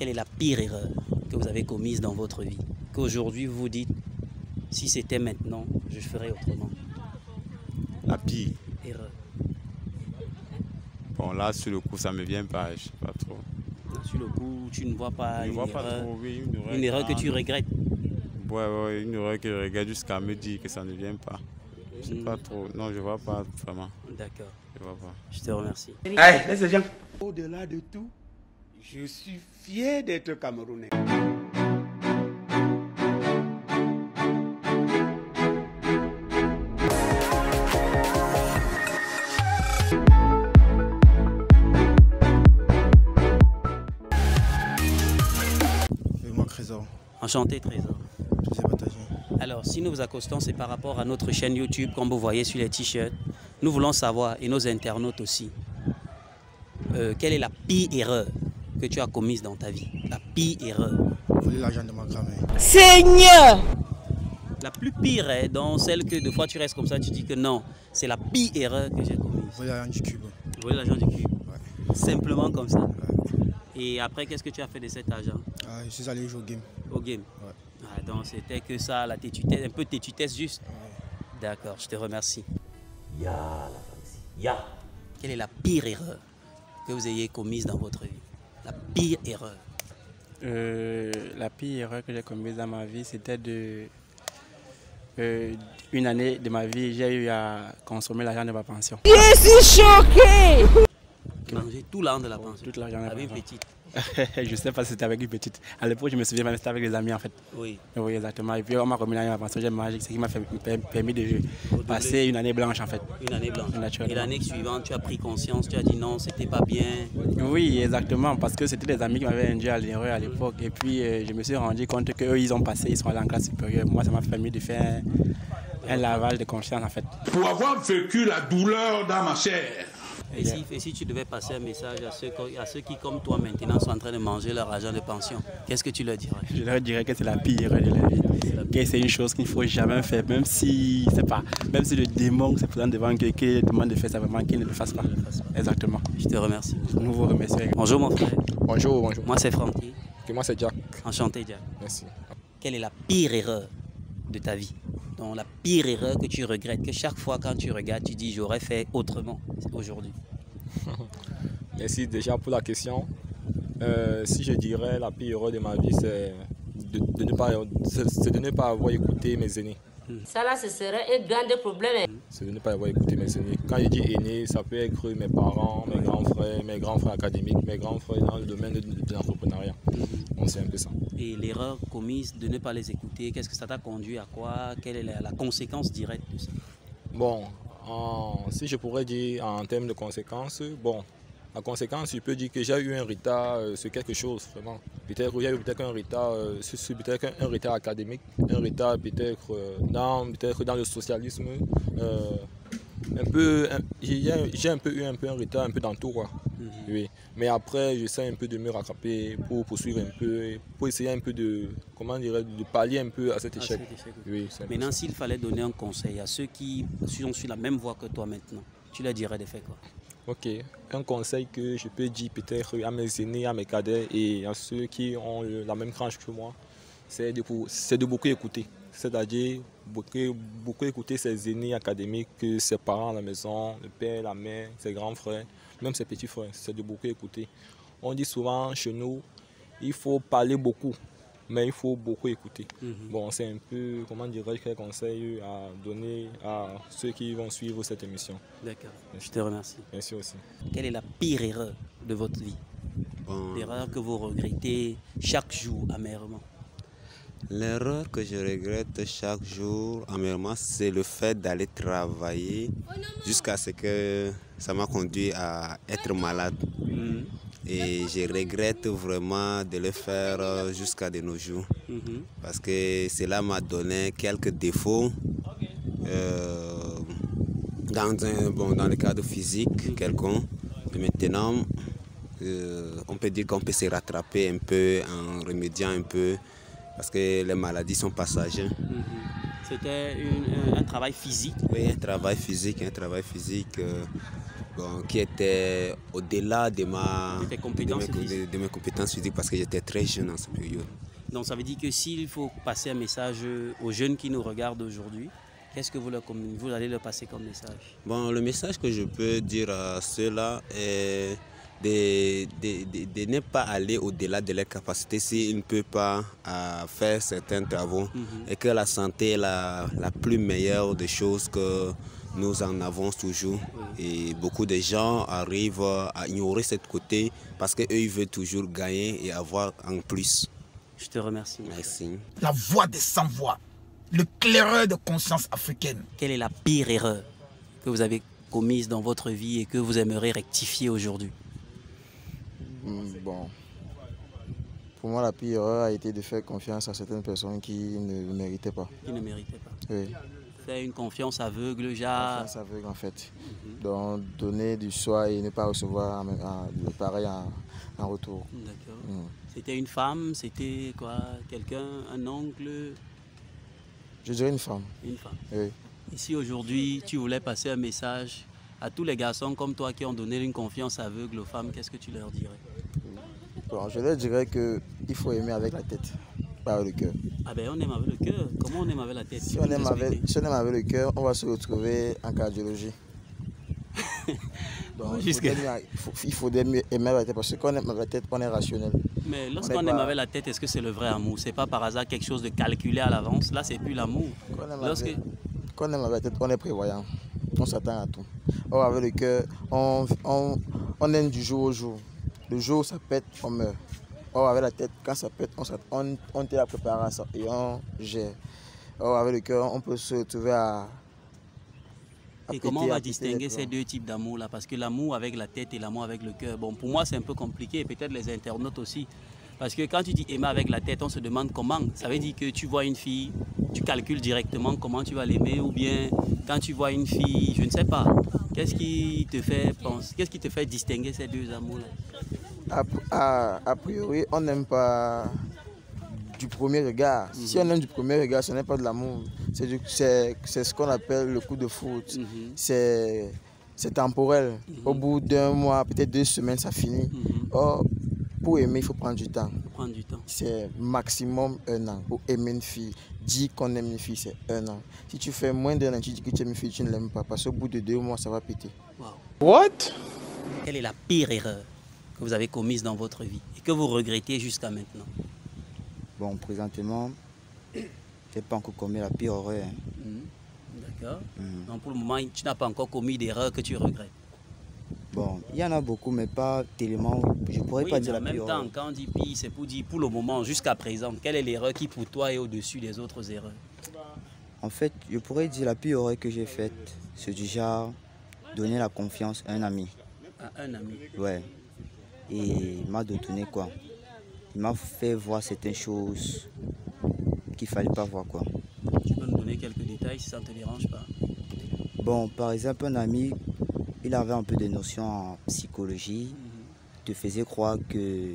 Quelle est la pire erreur que vous avez commise dans votre vie Qu'aujourd'hui vous vous dites, si c'était maintenant, je ferais autrement? La pire. Erreur. Bon, là, sur le coup, ça me vient pas, je sais pas trop. Sur le coup, tu ne vois pas, Je une, vois pas erreur, trop, oui, une erreur. une erreur que tu regrettes. Ouais, ouais, une erreur que je regarde jusqu'à me dire que ça ne vient pas. Je sais pas trop. Non, je vois pas vraiment. D'accord, Je vois pas. je te remercie. Allez, laisse les gens. Au-delà de tout, je suis fier d'être Camerounais. Trésor, Enchanté Trésor. Alors, si nous vous accostons, c'est par rapport à notre chaîne YouTube, comme vous voyez sur les t-shirts. Nous voulons savoir, et nos internautes aussi, euh, quelle est la pire erreur que tu as commise dans ta vie La pire erreur. Voler l'argent de ma grand-mère. Seigneur La plus pire est dans celle que deux fois tu restes comme ça, tu dis que non, c'est la pire erreur que j'ai commise. Voler l'argent du cube. Voler l'argent du cube. Ouais. Simplement comme ça. Ouais. Et après, qu'est-ce que tu as fait de cet argent? Ah, je suis allé jouer au game. au game Ouais. Ah, Donc c'était que ça, la tétutesse, un peu tétutesse juste. Ouais. D'accord, je te remercie. Ya, la. Ya. Quelle est la pire erreur que vous ayez commise dans votre vie? La pire erreur. Euh, la pire erreur que j'ai commise dans ma vie, c'était de. euh, une année de ma vie, j'ai eu à consommer l'argent de ma pension. Je suis choqué Manger tout l'argent de la pension. Tout l'argent de la Avec une pension. petite. je sais pas si c'était avec une petite. À l'époque, je me souviens même c'était avec les amis en fait. Oui. Oui, exactement. Et puis on m'a remis ma pension, j'ai mangé, ce qui m'a permis de passer une année blanche en fait. Une année blanche. Et l'année suivante, tu as pris conscience, tu as dit non, c'était pas bien. Oui, exactement, parce que c'était des amis qui m'avaient induit à l'erreur à l'époque. Et puis euh, je me suis rendu compte qu'eux, ils ont passé, ils sont allés en classe supérieure. Moi, ça m'a permis de faire un, un lavage de conscience en fait. pour avoir vécu la douleur dans ma chair. Et si, et si tu devais passer un message à ceux, à ceux qui, comme toi maintenant, sont en train de manger leur argent de pension, qu'est-ce que tu leur dirais? Je leur dirais que c'est la pire erreur de la vie. Que c'est une chose qu'il ne faut jamais faire, même si, c'est pas, même si le démon se présente devant quelqu'un qui demande de faire ça, vraiment qu'il ne le fasse pas. Exactement. Je te remercie. Nous vous remercions. Bonjour mon frère. Bonjour, bonjour. Moi c'est Francky. Et moi, c'est Jack. Enchanté Jack. Merci. Quelle est la pire erreur de ta vie? Donc la pire erreur que tu regrettes, que chaque fois quand tu regardes, tu dis j'aurais fait autrement aujourd'hui. Merci déjà pour la question. Euh, si je dirais la pire erreur de ma vie, c'est de, de ne pas, de ne pas avoir écouté mes aînés. Ça là, ce serait un grand problème. C'est de ne pas avoir écouté mes aînés. Quand je dis aînés, ça peut être mes parents, mes grands frères, mes grands frères académiques, mes grands frères dans le domaine de, de l'entrepreneuriat. Donc c'est un peu ça. Et l'erreur commise de ne pas les écouter, qu'est-ce que ça t'a conduit à quoi? Quelle est la, la conséquence directe de ça? Bon, en- si je pourrais dire en termes de conséquences, bon, la conséquence, je peux dire que j'ai eu un retard euh, sur quelque chose, vraiment. Peut-être j'ai eu peut-être un retard euh, peut-être un, retard académique, un retard peut-être euh, dans, peut-être dans le socialisme. Un peu, j'ai un peu eu un peu un retard un peu dans tout, quoi. Oui. Mais après, j'essaie un peu de me rattraper pour poursuivre un peu, pour essayer un peu de, comment dirais de pallier un peu à cet échec. Oui, Maintenant, s'il fallait donner un conseil à ceux qui sont sur la même voie que toi maintenant, tu leur dirais de faire quoi? Ok, un conseil que je peux dire peut-être à mes aînés, à mes cadets et à ceux qui ont la même tranche que moi, c'est de, de beaucoup écouter. C'est-à-dire beaucoup, beaucoup écouter ses aînés académiques, ses parents à la maison, le père, la mère, ses grands frères, même ses petits frères. C'est de beaucoup écouter. On dit souvent chez nous, il faut parler beaucoup, mais il faut beaucoup écouter. Bon, c'est un peu, comment dirais-je, quel conseil à donner à ceux qui vont suivre cette émission. D'accord. Je te remercie. Merci aussi. Quelle est la pire erreur de votre vie? Bon, L'erreur que vous regrettez chaque jour amèrement? L'erreur que je regrette chaque jour amèrement, c'est le fait d'aller travailler jusqu'à ce que ça m'a conduit à être malade. Mhm. Et je regrette vraiment de le faire euh, jusqu'à de nos jours. Mhm. Parce que cela m'a donné quelques défauts euh, dans, un, bon, dans le cadre physique quelconque. Et maintenant, euh, on peut dire qu'on peut se rattraper un peu en remédiant un peu parce que les maladies sont passagères. Mhm. C'était une- un, travail physique? Oui, un travail physique, un travail physique. euh, bon, qui était au-delà de, ma, De mes, de- compétences physiques parce que j'étais très jeune en cette période. Donc ça veut dire que s'il faut passer un message aux jeunes qui nous regardent aujourd'hui, qu'est-ce que vous, leur vous allez leur passer comme message? Bon, le message que je peux dire à ceux-là est de, de- de- de ne pas aller au-delà de leurs capacités s'ils ne peuvent pas euh, faire certains travaux et que la santé est la, la plus meilleure des choses que nous en avons toujours. Et beaucoup de gens arrivent à ignorer ce côté parce qu'eux, ils veulent toujours gagner et avoir en plus. Je te remercie. Merci. La voix des sans-voix, le claireur de conscience africaine. Quelle est la pire erreur que vous avez commise dans votre vie et que vous aimeriez rectifier aujourd'hui? Bon. Pour moi, la pire erreur a été de faire confiance à certaines personnes qui ne méritaient pas. Qui ne méritaient pas Oui. Faire une confiance aveugle, genre. Confiance aveugle, en fait. Donc, donner du soi et ne pas recevoir le pareil en, retour. D'accord. Hmm. C'était une femme, c'était quoi? Quelqu'un, un oncle, Je dirais une femme. une femme. Oui. Et si aujourd'hui tu voulais passer un message à tous les garçons comme toi qui ont donné une confiance aveugle aux femmes, qu'est-ce que tu leur dirais Bon, je leur dirais qu'il faut aimer avec la tête, pas avec le cœur. Ah ben on aime avec le cœur. Comment on aime avec la tête Si on, aime avec, expliquer si on aime avec le cœur, on va se retrouver en cardiologie. Donc, il, faut aimer, il faut, avec la tête parce que quand on aime avec la tête, on est rationnel. Mais On lorsqu'on aime pas- avec la tête, est-ce que c'est le vrai amour? C'est pas par hasard quelque chose de calculé à l'avance? Là, c'est plus l'amour. Lorsque... quand on aime avec la tête, on est prévoyant. On s'attend à tout. Or, avec le cœur, on, on, on aime du jour au jour. Le jour où ça pète, on meurt. Or, avec la tête, quand ça pète, on, on, on était à préparer à ça et on gère. Or, avec le cœur, on peut se retrouver à. à Et comment on va distinguer ces deux types d'amour là Parce que l'amour avec la tête et l'amour avec le cœur, bon, pour moi c'est un peu compliqué, et peut-être les internautes aussi. Parce que quand tu dis aimer avec la tête, on se demande comment. Ça veut dire que tu vois une fille, tu calcules directement comment tu vas l'aimer, ou bien quand tu vois une fille, je ne sais pas, qu'est-ce qui te fait penser, qu'est-ce qui te fait distinguer ces deux amours-là? A, priori, on n'aime pas du premier regard. Si on aime du premier regard, ce n'est pas de l'amour. C'est ce qu'on appelle le coup de foot. Mhm. C'est c'est temporel. Au bout d'un mois, peut-être deux semaines, ça finit. Mhm. Or, pour aimer, il faut prendre du temps. Prendre du temps. C'est maximum un an. Pour aimer une fille, dire qu'on aime une fille, c'est un an. Si tu fais moins d'un an, tu dis que tu aimes une fille, tu ne l'aimes pas. Parce qu'au bout de deux mois, ça va péter. What? Quelle est la pire erreur que vous avez commise dans votre vie et que vous regrettez jusqu'à maintenant? Bon, présentement, je n'ai pas encore commis la pire horreur. hein. Mhm. D'accord. Mhm. Donc pour le moment, tu n'as pas encore commis d'erreur que tu regrettes. Bon, il y en a beaucoup, mais pas tellement. Je pourrais Oui, pas mais dire en la même temps, quand on dit pire, c'est pour dire pour le moment, jusqu'à présent, quelle est l'erreur qui pour toi est au-dessus des autres erreurs? En fait, je pourrais dire la pire horreur que j'ai faite, c'est du genre donner la confiance à un ami. À un ami. Ouais. Et il m'a donné quoi Il m'a fait voir certaines choses qu'il fallait pas voir quoi. Tu peux nous donner quelques détails si ça ne te dérange pas? Bon, par exemple, un ami, il avait un peu de notions en psychologie, te faisait croire que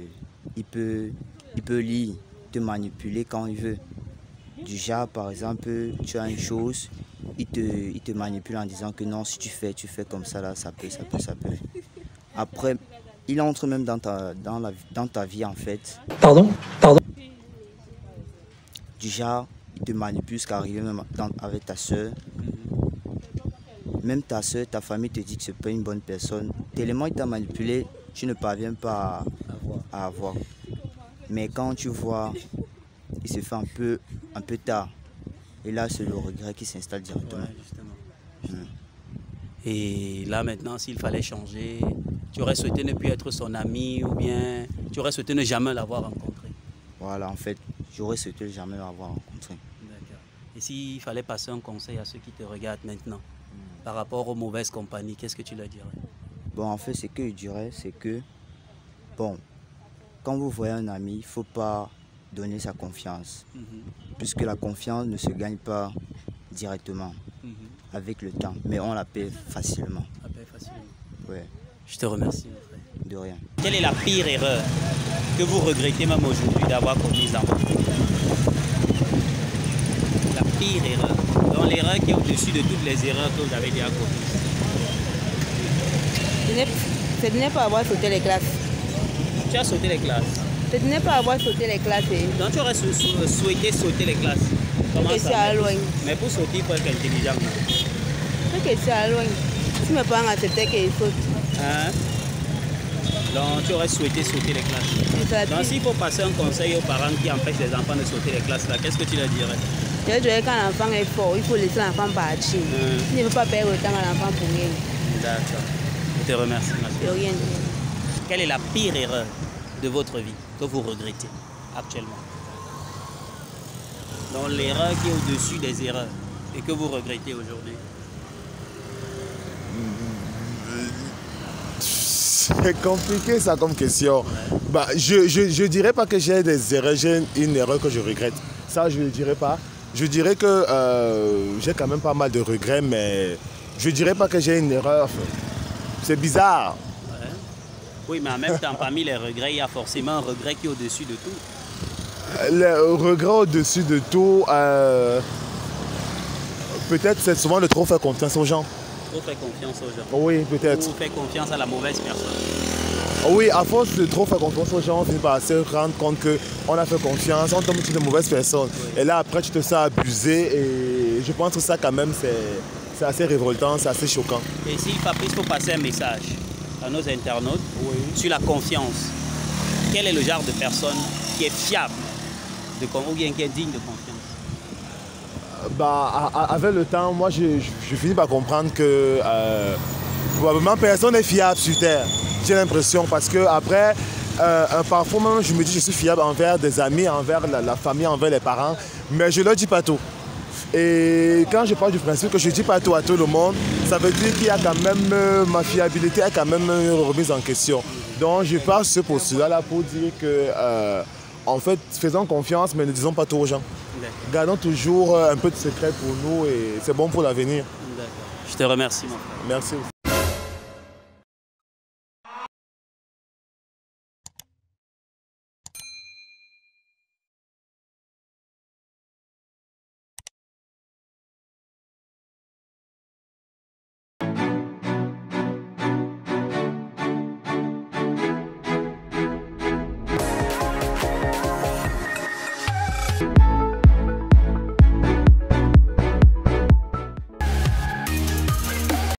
il peut, il peut lire, te manipuler quand il veut. Du genre, par exemple, tu as une chose, il te, il te manipule en disant que non, si tu fais, tu fais comme ça, là, ça peut, ça peut, ça peut. Après, il entre même dans ta, dans la, dans ta vie, en fait. Pardon? Pardon? Du genre, il te manipule jusqu'à arriver même dans- avec ta soeur. Même ta soeur, ta famille te dit que c'est pas une bonne personne. Tellement il t'a manipulé, tu ne parviens pas à, à avoir. Mais quand tu vois, il se fait un peu, un peu tard. Et là, c'est le regret qui s'installe directement. Ouais, justement. Et là maintenant, s'il fallait changer, tu aurais souhaité ne plus être son ami ou bien tu aurais souhaité ne jamais l'avoir rencontré? Voilà, en fait, j'aurais souhaité jamais l'avoir rencontré. D'accord. Et s'il fallait passer un conseil à ceux qui te regardent maintenant? Par rapport aux mauvaises compagnies, qu'est-ce que tu leur dirais? Bon, en fait, ce que je dirais, c'est que, bon, quand vous voyez un ami, il ne faut pas donner sa confiance. Mhm. Puisque la confiance ne se gagne pas directement, Mhm. avec le temps, mais on la paie facilement. Ça paie facilement. Ouais, Je te remercie, mon frère. de rien. Quelle est la pire erreur que vous regrettez même aujourd'hui d'avoir commise dans votre vie La pire erreur. Donc l'erreur qui est au-dessus de toutes les erreurs que vous avez déjà commises. C'est de ne pas avoir sauté les classes. Tu as sauté les classes C'est de ne pas avoir sauté les classes. eh. Donc tu aurais sou- sou- souhaité sauter les classes Comment que ça loin. Mais pour sauter, il faut être intelligent. que c'est à loin. Si mes parents acceptaient qu'ils sautent, Hein? Donc tu aurais souhaité sauter les classes. Donc s'il faut passer un conseil aux parents qui empêchent les enfants de sauter les classes, là, qu'est-ce que tu leur dirais? Je dirais quand l'enfant est fort, il faut laisser l'enfant partir. Il ne veut pas perdre le temps à l'enfant pour rien. D'accord. Je te remercie. merci. De rien. Quelle est la pire erreur de votre vie que vous regrettez actuellement? Donc l'erreur qui est au-dessus des erreurs et que vous regrettez aujourd'hui? C'est compliqué ça comme question. Bah, je, je, je dirais pas que j'ai des erreurs, j'ai une erreur que je regrette. Ça, je ne le dirais pas. Je dirais que euh, j'ai quand même pas mal de regrets, mais je dirais pas que j'ai une erreur. C'est bizarre. Ouais. Oui, mais en même temps, parmi les regrets, il y a forcément un regret qui est au-dessus de tout. Le regret au-dessus de tout, euh, peut-être c'est souvent de trop faire confiance aux gens. Trop faire confiance aux gens. Oui, peut-être. Ou faire confiance à la mauvaise personne. Oui, à force de trop faire confiance aux gens, on finit par se rendre compte qu'on a fait confiance, on tombe sur de mauvaises personnes. Et là, après, tu te sens abusé. Et je pense que ça, quand même, c'est assez révoltant, c'est assez choquant. Et si Fabrice faut passer un message à nos internautes sur la confiance, quel est le genre de personne qui est fiable de, ou bien qui est digne de confiance? Bah, avec le temps, moi, je, je- je finis par comprendre que euh, probablement personne n'est fiable sur Terre. J'ai l'impression parce que après, euh, euh, parfois même, je me dis que je suis fiable envers des amis, envers la, la famille, envers les parents, mais je ne leur dis pas tout. Et quand je parle du principe que je ne dis pas tout à tout le monde, ça veut dire qu'il y a quand même euh, ma fiabilité a quand même euh, remise en question. Donc je passe ce postulat-là pour dire que, euh, en fait, faisons confiance, mais ne disons pas tout aux gens. Gardons toujours un peu de secret pour nous et c'est bon pour l'avenir. Je te remercie, mon frère. Merci.